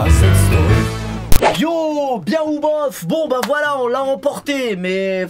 à cette story. Yo, bien ou bof? Bon bah voilà, on l'a emporté, mais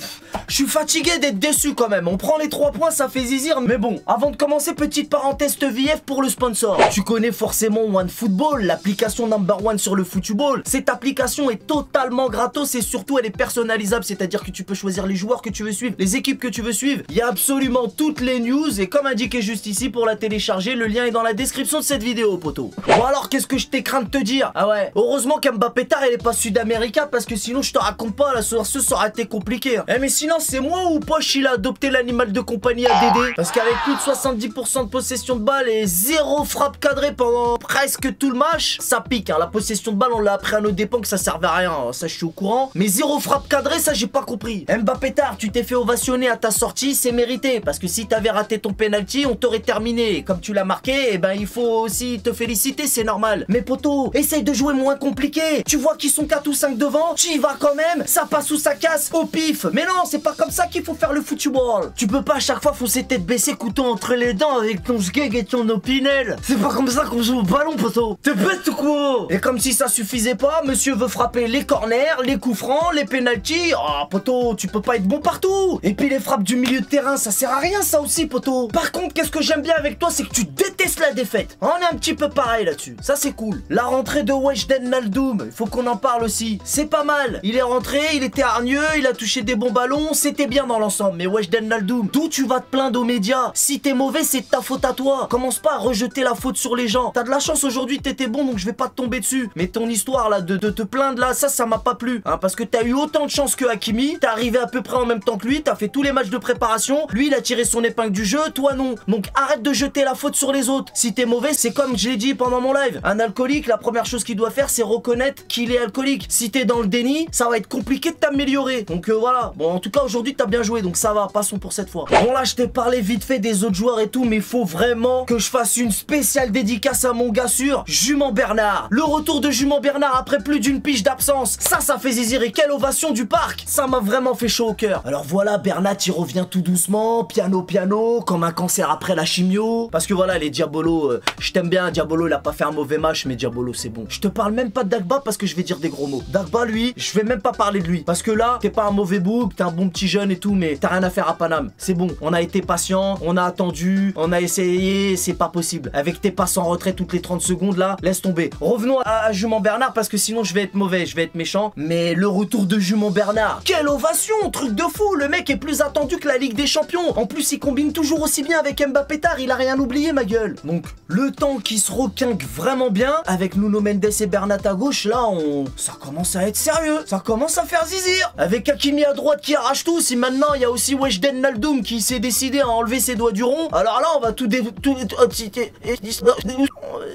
je suis fatigué d'être déçu quand même. On prend les 3 points, ça fait zizir, mais bon, avant de commencer, petite parenthèse VF pour le sponsor. Tu connais forcément OneFootball, l'application number one sur le football. Cette application est totalement gratos et surtout elle est personnalisable, c'est-à-dire que tu peux choisir les joueurs que tu veux suivre, les équipes que tu veux suivre. Il y a absolument toutes les news et comme indiqué juste ici pour la télécharger, le lien est dans la description de cette vidéo, poteau. Bon alors, qu'est-ce que je t'ai craint de te dire? Ah ouais, heureusement qu'Mbappé tard il est pas sud-américain parce que sinon je te raconte pas, la source ça aurait été compliqué. hein. Eh mais sinon c'est moi ou Poche il a adopté l'animal de compagnie à Dédé? Parce qu'avec plus de 70% de possession de balle et zéro frappe cadrée pendant presque tout le match, ça pique. hein. La possession de balle on l'a appris à nos dépens que ça servait à rien, ça je suis au courant. Mais zéro frappe cadrée, ça j'ai pas compris. Mbappé tard, tu t'es fait ovationner à ta sortie, c'est mérité. Parce que si t'avais raté ton penalty, on t'aurait terminé. Comme tu l'as marqué, eh ben il faut aussi te féliciter, c'est normal. Mais poto, essaye de jouer moins compliqué. Tu vois qu'ils sont 4 ou 5 devant, tu y vas quand même, ça passe ou ça casse, au pif. Mais non, c'est pas comme ça qu'il faut faire le football. Tu peux pas à chaque fois foncer tête baissée, couteau entre les dents avec ton sgeg et ton opinel. C'est pas comme ça qu'on joue au ballon, poto. T'es bête ou quoi? Et comme si ça suffisait pas, monsieur veut frapper les corners, les coups francs, les pénalties. Oh, poto, tu peux pas être bon partout. Et puis les frappes du milieu de terrain, ça sert à rien, ça aussi, poto. Par contre, qu'est-ce que j'aime bien avec toi, c'est que tu détestes la défaite. On est un petit peu pareil là-dessus. Ça, c'est cool. La rentrée de Weshden Naldoum, il faut qu'on en parle aussi. C'est pas mal. Il est rentré, il était hargneux, il a touché des bons ballons, c'était bien dans l'ensemble. Mais Weshden Naldoum, d'où tu vas te plaindre aux médias? Si t'es mauvais, c'est ta faute à toi. Commence pas à rejeter la faute sur les gens. T'as de la chance aujourd'hui, t'étais bon, donc je vais pas te tomber dessus. Mais ton histoire là, de, de te plaindre là, ça, ça m'a pas plu. Hein, parce que t'as eu autant de chance que Hakimi, t'es arrivé à peu près en même temps que lui, t'as fait tous les matchs de préparation. Lui, il a tiré son épingle du jeu, toi non. Donc arrête de jeter la faute sur les autres. Si t'es mauvais, c'est comme je l'ai dit pendant mon live. Un alcoolique, la première chose qu'il doit faire, c'est reconnaître qu'il est alcoolique. Si t'es dans le déni, ça va être compliqué de t'améliorer. Donc euh, voilà. Bon, en tout cas, aujourd'hui, t'as bien joué, donc ça va. Passons pour cette fois. Bon, là, je t'ai parlé vite fait des autres joueurs et tout, mais faut vraiment que je fasse une spéciale dédicace à mon gars sûr, Jument Bernard. Le retour de Jument Bernard après plus d'une pige d'absence. Ça, ça fait zizir et quelle ovation du parc. Ça m'a vraiment fait chaud au cœur. Alors voilà, Bernat, il revient tout doucement, piano, piano, comme un cancer après la chimio. Parce que voilà, les Diabolo, euh, je t'aime bien, Diabolo, il a pas fait un mauvais match, mais Diabolo, c'est bon. Je te parle même pas de Dagba parce que je vais dire des gros mots. Dagba, lui, je vais même pas parler de lui. Parce que là, t'es pas un mauvais bouc, t'es un bon petit jeune et tout, mais t'as rien à faire à Paname. C'est bon, on a été patient, on a attendu, on a essayé, c'est pas possible. Avec tes passes en retrait toutes les 30 secondes là, laisse tomber. Revenons à, Jument Bernard parce que sinon je vais être mauvais, je vais être méchant. Mais le retour de Jument Bernard, quelle ovation, truc de fou, le mec est plus attendu que la Ligue des Champions. En plus, il combine toujours aussi bien avec Mbappé tard, il a rien oublié ma gueule. Donc, le temps qui se requinque vraiment bien, avec Nuno Mendes et Bernat à gauche, là, on... ça commence à être sérieux. Ça commence à faire zizir. Avec Hakimi à droite qui arrache tout, si maintenant il y a aussi Weshden Naldoum qui s'est décidé à enlever ses doigts du rond, alors là, on va tout... dé- tout...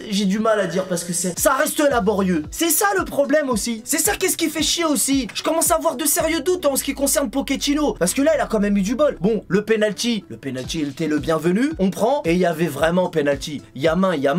J'ai du mal à dire parce que c'est... Ça reste laborieux. C'est ça le problème aussi. C'est ça qu'est-ce qui fait chier aussi. Je commence à avoir de sérieux doutes en ce qui concerne Pochettino. Parce que là, il a quand même eu du bol. Bon, le penalty. Le penalty, était le bienvenu. On prend. Et il y avait vraiment penalty. Il y a main, il y a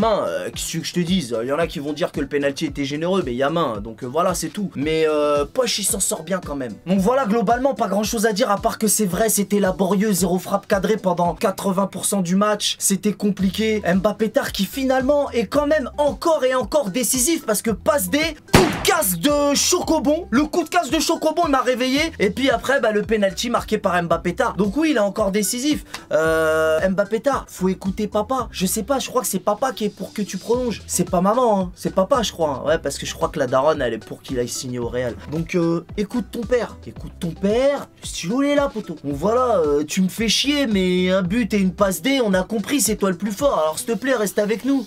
que je te dise? Il y en a qui vont dire que le penalty était généreux. Mais il. Donc euh, voilà, c'est tout. Mais euh, Poche, il s'en sort bien quand même. Donc voilà, globalement, pas grand chose à dire à part que c'est vrai, c'était laborieux. Zéro frappe cadrée pendant 80% du match. C'était compliqué. Mbappé tard qui finalement est quand même encore et encore décisif parce que passe des coup de casse de Chocobon. Le coup de casse de Chocobon il m'a réveillé. Et puis après, bah, le penalty marqué par Mbappé tard. Donc oui, il est encore décisif. Euh, Mbappé tard, faut écouter papa. Je sais pas, je crois que c'est papa qui est pour que tu prolonges. C'est pas maman, hein. c'est papa, je crois. Ouais, parce que je crois que la daronne, elle est pour qu'il aille signer au Real. Donc euh, écoute ton père. Écoute ton père. Il est là, poteau. Bon voilà, euh, tu me fais chier, mais un but et une passe D, on a compris, c'est toi le plus fort. Alors s'il te plaît, reste avec nous.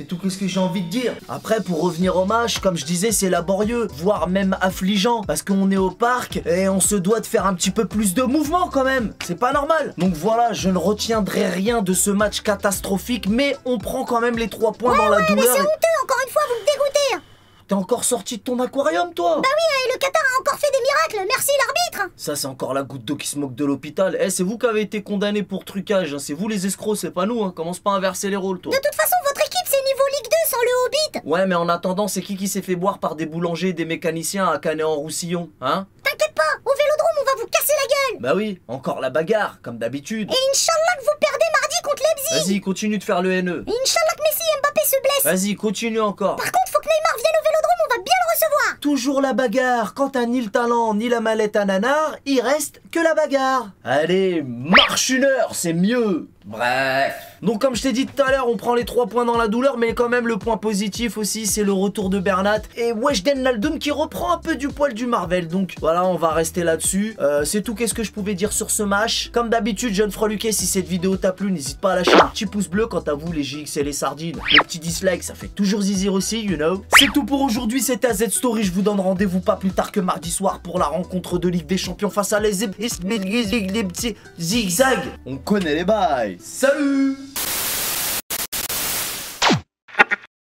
C'est tout ce que j'ai envie de dire. Après, pour revenir au match, comme je disais, c'est laborieux, voire même affligeant, parce qu'on est au parc et on se doit de faire un petit peu plus de mouvement quand même. C'est pas normal. Donc voilà, je ne retiendrai rien de ce match catastrophique, mais on prend quand même les trois points dans la Mais douleur. c'est et- honteux, encore une fois, vous me dégoûtez T'es encore sorti de ton aquarium, toi Bah oui, et le Qatar a encore fait des miracles, merci l'arbitre Ça, c'est encore la goutte d'eau qui se moque de l'hôpital. Eh, c'est vous qui avez été condamné pour trucage. hein. C'est vous les escrocs, c'est pas nous. Hein. Commence pas à inverser les rôles, toi. De toute façon, 2 sans le Hobbit Ouais, mais en attendant, c'est qui qui s'est fait boire par des boulangers et des mécaniciens à Canet-en-Roussillon Hein T'inquiète pas, au Vélodrome, on va vous casser la gueule Bah oui, encore la bagarre, comme d'habitude. Et Inch'Allah que vous perdez mardi contre Leipzig Vas-y, continue de faire le haineux. Et Inch'Allah que Messi et Mbappé se blessent Vas-y, continue encore. Par contre, faut que Neymar vienne au toujours la bagarre. Quand t'as ni le talent ni la mallette à nanar, il reste que la bagarre. Allez, marche une heure, c'est mieux. Bref. Donc comme je t'ai dit tout à l'heure, on prend les 3 points dans la douleur, mais quand même le point positif aussi, c'est le retour de Bernat et Weshden Naldum qui reprend un peu du poil du Marvel. Donc voilà, on va rester là-dessus. Euh, c'est tout qu'est-ce que je pouvais dire sur ce match. Comme d'habitude, jeune Freluquet, si cette vidéo t'a plu, n'hésite pas à lâcher un petit pouce bleu quant à vous les GX et les sardines. Le petit dislike, ça fait toujours zizir aussi, you know. C'est tout pour aujourd'hui, c'était AZ Story. Je vous donne rendez-vous pas plus tard que mardi soir pour la rencontre de Ligue des Champions face à les, les petits zigzags. On connaît les bails. Salut